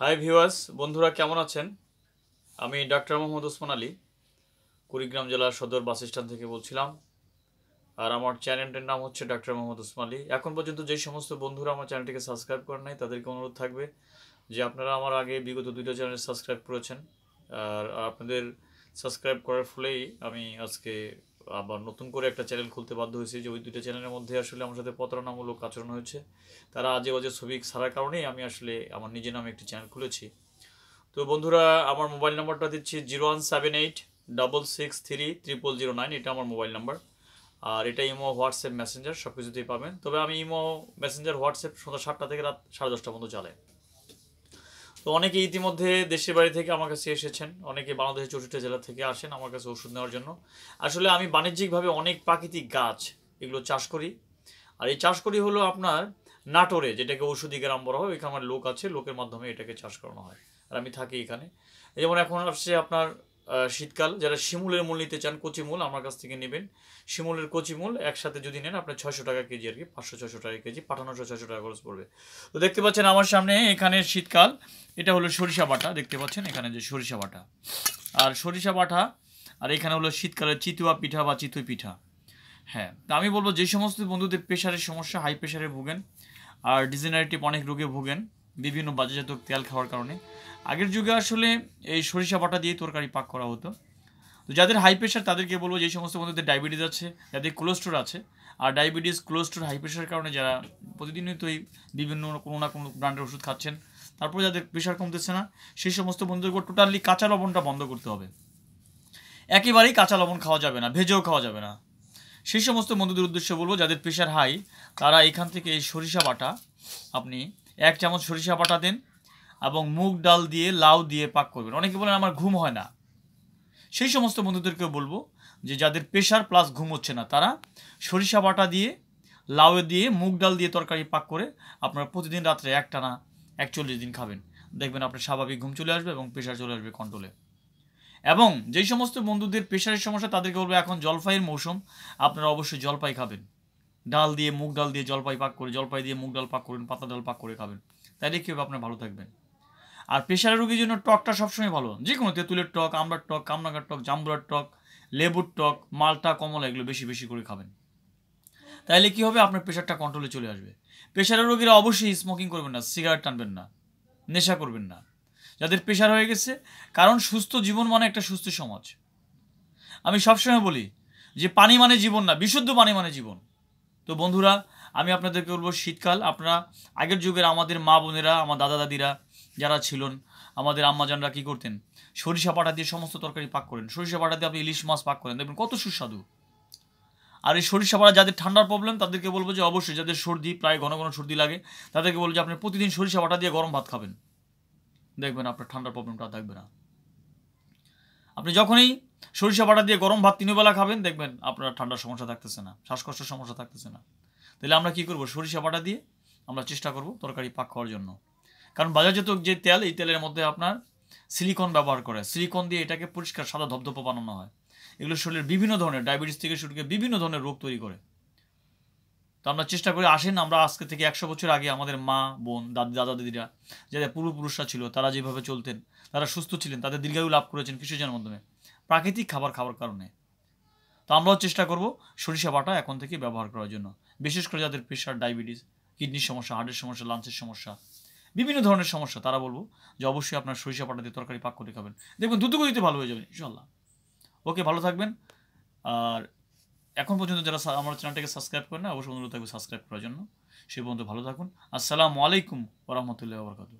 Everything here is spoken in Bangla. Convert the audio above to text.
হাই ভিউয়ার্স বন্ধুরা, কেমন আছেন? আমি ডাক্তার মোহাম্মদ ওসমান আলী কুড়িগ্রাম জেলার সদর বাস স্ট্যান্ড থেকে বলছিলাম। আর আমার চ্যানেলটির নাম হচ্ছে ডাক্তার মোহাম্মদ ওসমান আলী এখন পর্যন্ত যে সমস্ত বন্ধুরা আমার চ্যানেলটিকে সাবস্ক্রাইব করেন নাই, তাদেরকে অনুরোধ থাকবে যে আপনারা আমার আগে বিগত দুইটা চ্যানেল সাবস্ক্রাইব করেছেন। আর আপনাদের সাবস্ক্রাইব করার ফলেই আমি আজকে আবার নতুন করে একটা চ্যানেল খুলতে বাধ্য হয়েছি যে ওই দুইটা চ্যানেলের মধ্যে আসলে আমার সাথে প্রতারণামূলক আচরণ হয়েছে। তারা আজে বাজে ছবি ছাড়ার কারণেই আমি আসলে আমার নিজের নামে একটি চ্যানেল খুলেছি। তো বন্ধুরা, আমার মোবাইল নাম্বারটা দিচ্ছি zero one seven eight, double six three triple zero nine, এটা আমার মোবাইল নাম্বার আর এটা ইমো, হোয়াটসঅ্যাপ, মেসেঞ্জার সব কিছুতেই পাবেন। তবে আমি ইমো, মেসেঞ্জার, হোয়াটসঅ্যাপ সন্ধ্যা সাতটা থেকে রাত সাড়ে দশটা পর্যন্ত চালাই। তো অনেকে ইতিমধ্যে দেশের বাড়ি থেকে আমার কাছে এসেছেন, অনেকে বাংলাদেশের চৌষট্টি জেলা থেকে আসেন আমার কাছে ওষুধ নেওয়ার জন্য। আসলে আমি বাণিজ্যিকভাবে অনেক প্রাকৃতিক গাছ এগুলো চাষ করি। আর এই চাষ করি হলো আপনার নাটোরে, যেটাকে ওষুধি গ্রাম বলা হয়, ওইখানে আমার লোক আছে, লোকের মাধ্যমে এটাকে চাষ করানো হয়। আর আমি থাকি এখানে। যেমন এখন আসছে আপনার শীতকাল, যারা শিমুলের মূল নিতে চান, কচি মূল আমার কাছ থেকে নেবেন। শিমুলের কচি মূল একসাথে যদি নেন, আপনার ছয়শো টাকা কেজি আর কি, পাঁচশো ছশো টাকা কেজি পাঠানোশো ছশো টাকা খরচ পড়বে। তো দেখতে পাচ্ছেন আমার সামনে এখানে শীতকাল, এটা হলো সরিষা বাটা, দেখতে পাচ্ছেন এখানে যে সরিষা বাটা। আর সরিষা বাটা, আর এখানে হলো শীতকালের চিতুয়া পিঠা বা চিতুই পিঠা। হ্যাঁ তা আমি বলব যে সমস্ত বন্ধুদের প্রেশারের সমস্যা, হাই প্রেশারে ভুগেন, আর ডিজেনারেটিভ অনেক রোগে ভুগেন বিভিন্ন বাজারজাত তেল খাওয়ার কারণে। আগের যুগে আসলে এই সরিষা বাটা দিয়ে তরকারি পাক করা হতো। তো যাদের হাই প্রেশার তাদেরকে বলব যে সমস্ত বন্ধুদের ডায়াবেটিস আছে, যাদের কোলেস্ট্রল আছে, আর ডায়াবেটিস কোলেস্ট্রল হাই প্রেশারের কারণে যারা প্রতিদিনই তো এই বিভিন্ন কোনো না কোনো ব্র্যান্ডের ওষুধ খাচ্ছেন, তারপরে যাদের প্রেশার কমতেছে না, সেই সমস্ত বন্ধুদেরকে টোটালি কাঁচা লবণটা বন্ধ করতে হবে। একেবারেই কাঁচা লবণ খাওয়া যাবে না, ভেজেও খাওয়া যাবে না। সেই সমস্ত বন্ধুদের উদ্দেশ্যে বলব, যাদের প্রেশার হাই তারা এখান থেকে এই সরিষা বাটা আপনি এক চামচ সরিষা বাটা দেন এবং মুগ ডাল দিয়ে লাউ দিয়ে পাক করবেন। অনেকে বলেন আমার ঘুম হয় না। সেই সমস্ত বন্ধুদেরকেও বলব যে যাদের প্রেশার প্লাস ঘুম হচ্ছে না, তারা সরিষা বাটা দিয়ে, লাউ দিয়ে, মুগ ডাল দিয়ে তরকারি পাক করে আপনারা প্রতিদিন রাত্রে একটানা একচল্লিশ দিন খাবেন। দেখবেন আপনার স্বাভাবিক ঘুম চলে আসবে এবং প্রেশার চলে আসবে কন্ট্রোলে এবং যেই সমস্ত বন্ধুদের প্রেশারের সমস্যা, তাদেরকে বলব এখন জলপাইয়ের মৌসুম, আপনারা অবশ্যই জলপাই খাবেন। ডাল দিয়ে মুগ ডাল দিয়ে জলপাই পাক করে, জলপাই দিয়ে মুগ ডাল পাক করুন, পাতা ডাল পাক করে খাবেন। তাইলে কী হবে? আপনার ভালো থাকবেন। আর প্রেশারের রোগীর জন্য টকটা সবসময় ভালো। যে কোনো তেঁতুলের টক, আমড়ার টক, কামরাঙার টক জাম্বুরার টক, লেবুর টক, মালটা, কমলা এগুলো বেশি বেশি করে খাবেন। তাইলে কী হবে? আপনার প্রেশারটা কন্ট্রোলে চলে আসবে। প্রেশারের রোগীরা অবশ্যই স্মোকিং করবেন না সিগারেট টানবেন না, নেশা করবেন না। যাদের প্রেশার হয়ে গেছে, কারণ সুস্থ জীবন মানে একটা সুস্থ সমাজ। আমি সবসময় বলি যে পানি মানে জীবন না, বিশুদ্ধ পানি মানে জীবন। তো বন্ধুরা, আমি আপনাদেরকে বলব শীতকাল। আপনারা আগের যুগের আমাদের মা বোনেরা, আমার দাদা দাদিরা যারা ছিলেন, আমাদের আম্মাজানরা কী করতেন? সরিষা পাটা দিয়ে সমস্ত তরকারি পাক করেন। সরিষা পাটা দিয়ে আপনি ইলিশ মাছ পাক করেন। দেখবেন কত সুস্বাদু। আর এই সরিষা পাড়া যাদের ঠান্ডার প্রবলেম তাদেরকে বলব যে অবশ্যই যাদের সর্দি, প্রায় ঘন ঘন সর্দি লাগে, তাদেরকে বলব যে আপনি প্রতিদিন সরিষা বাটা দিয়ে গরম ভাত খাবেন। দেখবেন আপনার ঠান্ডার প্রবলেমটা থাকবে না। আপনি যখনই সরিষা বাটা দিয়ে গরম ভাত তিনবেলা খাবেন, দেখবেন আপনার ঠান্ডার সমস্যা থাকতেছে না, শ্বাসকষ্টের সমস্যা থাকতেছে না। তাহলে আমরা কি করব? সরিষা বাটা দিয়ে আমরা চেষ্টা করব তরকারি পাক খাওয়ার জন্য। কারণ বাজারজাত যে তেল, এই তেলের মধ্যে আপনার সিলিকন ব্যবহার করে সিলিকন দিয়ে এটাকে পরিষ্কার সাদা ধপধপ বানানো হয়। এগুলো শরীরের বিভিন্ন ধরনের, ডায়াবেটিস থেকে শুরু করে বিভিন্ন ধরনের রোগ তৈরি করে। তো আমরা চেষ্টা করে, আসেন আমরা আজকে থেকে একশো বছর আগে আমাদের মা, বোন, দাদি, দাদা, দিদিরা, যাদের পূর্বপুরুষরা ছিল, তারা যেভাবে চলতেন, তারা সুস্থ ছিলেন, তাদের দীর্ঘায়ু লাভ করেছেন কৃষিজনের মাধ্যমে প্রাকৃতিক খাবার খাওয়ার কারণে। তো আমরাও চেষ্টা করব সরিষা বাটা এখন থেকে ব্যবহার করার জন্য, বিশেষ করে যাদের প্রেশার ডায়াবেটিস কিডনির সমস্যা হার্টের সমস্যা লাঞ্চের সমস্যা, বিভিন্ন ধরনের সমস্যা, তারা বলব যে অবশ্যই আপনার সরিষা বাটা দিয়ে তরকারি পাক করে খাবেন। দেখবেন দ্রুতগতিতে ভালো হয়ে যাবে ইনশাল্লাহ ওকে, ভালো থাকবেন। আর এখন পর্যন্ত যারা আমার চ্যানেলটাকে সাবস্ক্রাইব করে না, অবশ্যই অনুরোধ থাকবে সাবস্ক্রাইব করার জন্য। সে পর্যন্ত ভালো থাকুন। আসসালামু আলাইকুম ওরহমতুল্লাহ বরকাতু